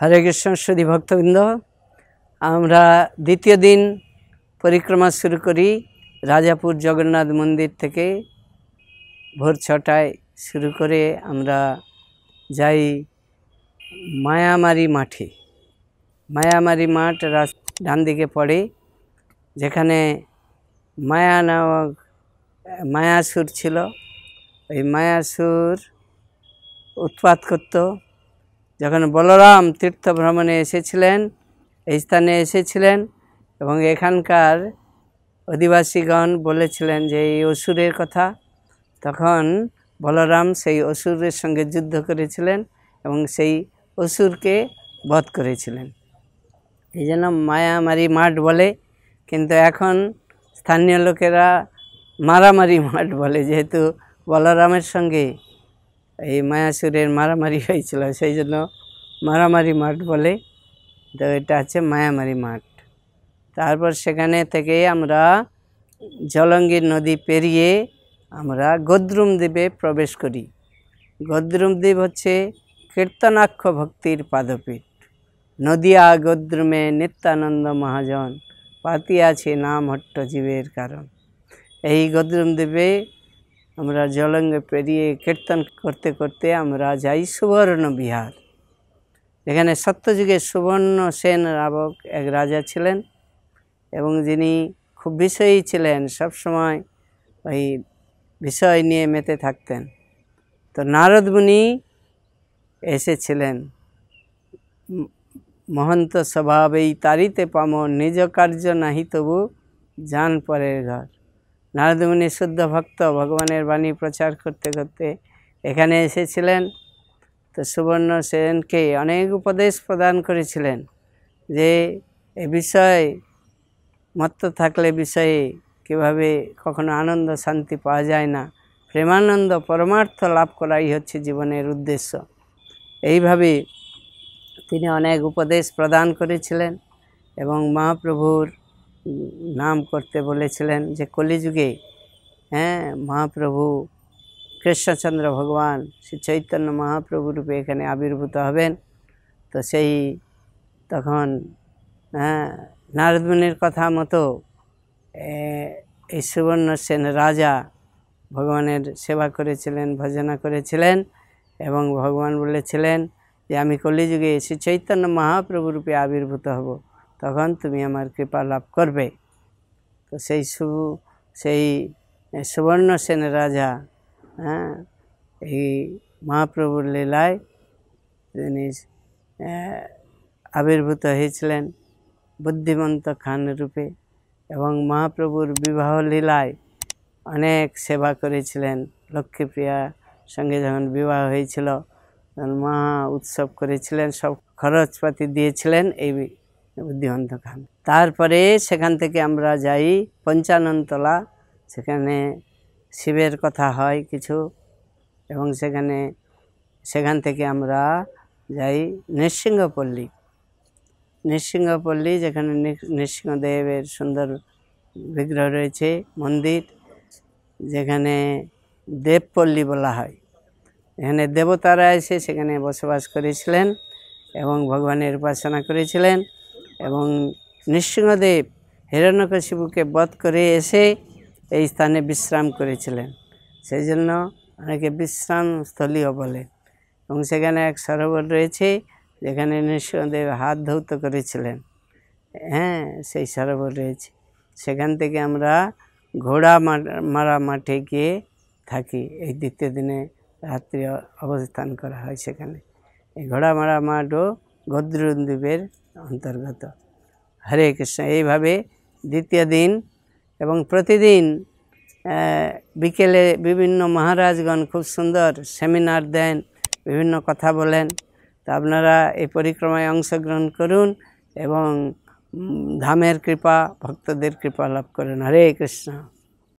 হরে কৃষ্ণ, সুধী ভক্তবৃন্দ, আমরা দ্বিতীয় দিন পরিক্রমা শুরু করি রাজাপুর জগন্নাথ মন্দির থেকে। ভোর ছটায় শুরু করে আমরা যাই মায়ামারি মাঠে। মায়ামারি মাঠ রাস ডান দিকে পড়ে, যেখানে মায়া নামক মায়াসুর ছিল। ওই মায়াসুর উৎপাত করত। যখন বলরাম তীর্থ ভ্রমণে এসেছিলেন, এই স্থানে এসেছিলেন এবং এখানকার অধিবাসীগণ বলেছিলেন যে এই অসুরের কথা। তখন বলরাম সেই অসুরের সঙ্গে যুদ্ধ করেছিলেন এবং সেই অসুরকে বধ করেছিলেন। এই জন্য মায়ামারি মাঠ বলে, কিন্তু এখন স্থানীয় লোকেরা মারামারি মাঠ বলে, যেহেতু বলরামের সঙ্গে এই মায়াসুরের মারামারি হয়েছিল, সেই জন্য মারামারি মাঠ বলে তো এটা হচ্ছে মায়ামারি মাঠ। তারপর সেখানে থেকে আমরা জলঙ্গির নদী পেরিয়ে আমরা গদ্রুম দ্বীপে প্রবেশ করি। গদ্রুম দ্বীপ হচ্ছে কীর্তনাক্ষ ভক্তির পাদপীঠ। নদিয়া গদ্রুমে নিত্যানন্দ মহাজন পাতিয়াছে নাম হট্ট জীবের কারণ। এই গদ্রুম দ্বীপে আমরা জলঙ্গে পেরিয়ে কীর্তন করতে করতে আমরা যাই সুবর্ণ বিহার। এখানে সত্যযুগে সুবর্ণ সেন রাবক এক রাজা ছিলেন এবং যিনি খুব বিষয়ী ছিলেন সবসময় ওই বিষয় নিয়ে মেতে থাকতেন। তো নারদমুনি এসেছিলেন। মহন্ত স্বভাবেই তারিতে পাম, নিজ কার্য নাহি তবু যান পরের ঘর। নারদমুনি শুদ্ধ ভক্ত, ভগবানের বাণী প্রচার করতে করতে এখানে এসেছিলেন। তো সুবর্ণ সেনকে অনেক উপদেশ প্রদান করেছিলেন যে এ বিষয় মত্ত থাকলে বিষয়ে কীভাবে কখনো আনন্দ শান্তি পাওয়া যায় না। প্রেমানন্দ পরমার্থ লাভ করাই হচ্ছে জীবনের উদ্দেশ্য। এইভাবে তিনি অনেক উপদেশ প্রদান করেছিলেন এবং মহাপ্রভুর নাম করতে বলেছিলেন যে কলিযুগে হ্যাঁ মহাপ্রভু কৃষ্ণচন্দ্র ভগবান শ্রী চৈতন্য মহাপ্রভু রূপে এখানে আবির্ভূত হবেন। তো সেই তখন হ্যাঁ কথা মতো এই সুবর্ণ সেন রাজা ভগবানের সেবা করেছিলেন, ভজনা করেছিলেন এবং ভগবান বলেছিলেন যে আমি কলিযুগে শ্রী চৈতন্য মহাপ্রভু রূপে আবির্ভূত হব। তখন তুমি আমার কৃপা লাভ করবে। তো সেই সু, সেই সুবর্ণ সেন রাজা হ্যাঁ এই মহাপ্রভুর লীলায় তিনি আবির্ভূত হয়েছিলেন বুদ্ধিমন্ত খান রূপে এবং মহাপ্রভুর বিবাহ লীলায় অনেক সেবা করেছিলেন। লক্ষ্মীপ্রিয়া সঙ্গে যখন বিবাহ হয়েছিল, তখন মহা উৎসব করেছিলেন, সব খরচপাতি দিয়েছিলেন এই বুদ্ধিমন্ত খান তারপরে সেখান থেকে আমরা যাই পঞ্চাননতলা। সেখানে শিবের কথা হয় কিছু। এবং সেখানে, সেখান থেকে আমরা যাই নৃসিংহপল্লী। নৃসিংহপল্লী, যেখানে নৃসিংহদেবের সুন্দর বিগ্রহ রয়েছে, মন্দির। যেখানে দেবপল্লী বলা হয়। এখানে দেবতারা এসে সেখানে বসবাস করেছিলেন এবং ভগবানের উপাসনা করেছিলেন। এবং নৃসিংহদেব হিরণ্যকশিপুকে বধ করে এসে এই স্থানে বিশ্রাম করেছিলেন। সেই জন্য অনেকে বিশ্রামস্থলীও বলে। এবং সেখানে এক সরোবর রয়েছে, যেখানে নৃসিংহদেব হাত ধৌত করেছিলেন। হ্যাঁ সেই সরোবর রয়েছে। সেখান থেকে আমরা ঘোড়া মারা মাঠে গিয়ে থাকি। এই দ্বিতীয় দিনে রাত্রি অবস্থান করা হয় সেখানে। এই ঘোড়া মারা মাঠও গদ্রদ্বীপের অন্তর্গত। হরে কৃষ্ণ। এইভাবে দ্বিতীয় দিন এবং প্রতিদিন বিকেলে বিভিন্ন মহারাজগণ খুব সুন্দর সেমিনার দেন, বিভিন্ন কথা বলেন। তা আপনারা এই পরিক্রমায় অংশগ্রহণ করুন এবং ধামের কৃপা, ভক্তদের কৃপা লাভ করুন। হরে কৃষ্ণ।